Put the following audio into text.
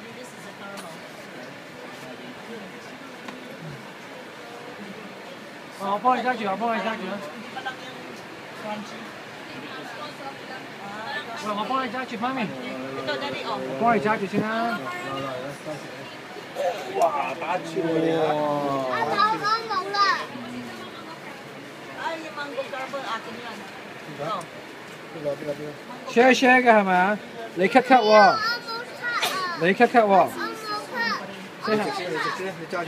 I mean, this is a caramel. Oh, 我幫你揸住，我幫你揸住啦。喂，我幫你揸住，媽咪。幫你揸住先啦。哇！打穿我哋啊！阿爸，我冇啦。哎呀，芒果 carbon 啊，點樣？邊個？邊個？邊個？share share 嘅係咪啊？你 cut cut 喎。来看看我